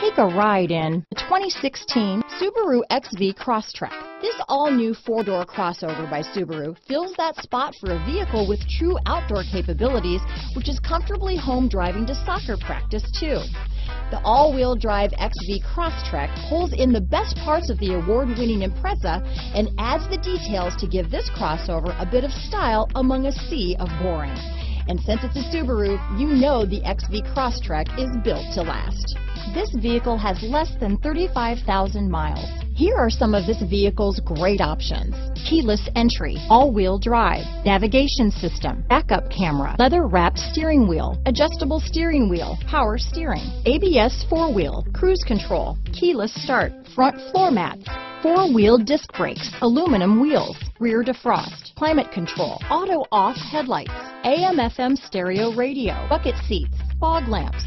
Take a ride in the 2016 Subaru XV Crosstrek. This all-new four-door crossover by Subaru fills that spot for a vehicle with true outdoor capabilities, which is comfortably home driving to soccer practice too. The all-wheel drive XV Crosstrek pulls in the best parts of the award-winning Impreza and adds the details to give this crossover a bit of style among a sea of boring. And since it's a Subaru, you know the XV Crosstrek is built to last. This vehicle has less than 35,000 miles. Here are some of this vehicle's great options. Keyless entry, all-wheel drive, navigation system, backup camera, leather-wrapped steering wheel, adjustable steering wheel, power steering, ABS four-wheel, cruise control, keyless start, front floor mats, four-wheel disc brakes, aluminum wheels, rear defrost, climate control, auto-off headlights, AM-FM stereo radio, bucket seats, fog lamps.